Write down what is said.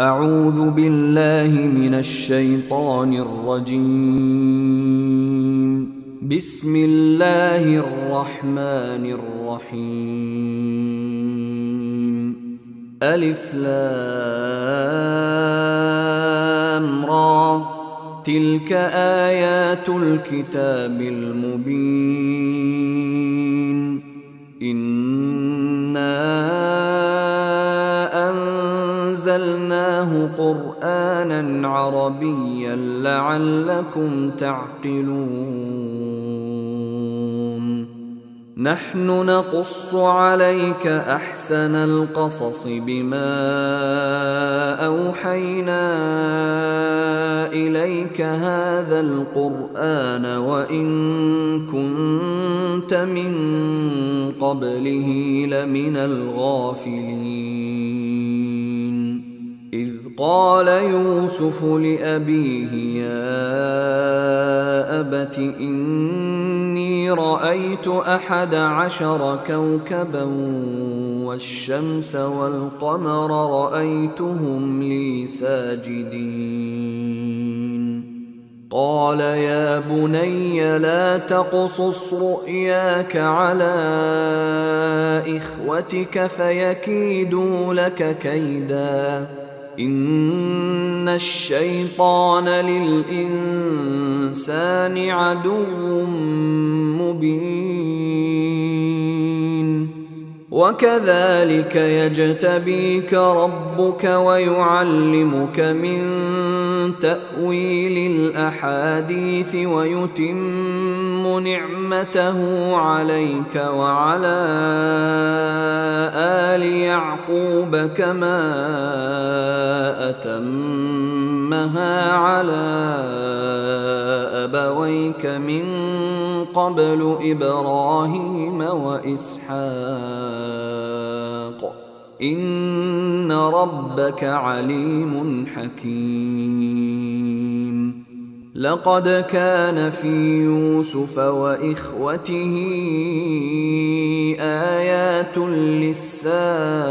أعوذ بالله من الشيطان الرجيم. بسم الله الرحمن الرحيم. ألف لام را. تلك آيات الكتاب المبين. إِنَّا أنزلناه قرآنا عربيا لعلكم تعقلون. نحن نقص عليك أحسن القصص بما أوحينا إليك هذا القرآن وإن كنت من قبله لمن الغافلين. قال يوسف لأبيه يا أبت إني رأيت أحد عشر كوكبا والشمس والقمر رأيتهم لي ساجدين. قال يا بني لا تقصص رؤياك على إخوتك فيكيدوا لك كيداً. إن الشيطان للإنسان عدو مبين وكذلك يجتبيك ربك ويعلمك من تأويل الأحاديث ويتم نعمته عليك وعلى آل يعقوب كما أتمها على أبويك من قبل إبراهيم وإسحاق. إن ربك عليم حكيم. لقد كان في يوسف وإخوته آيات للسائل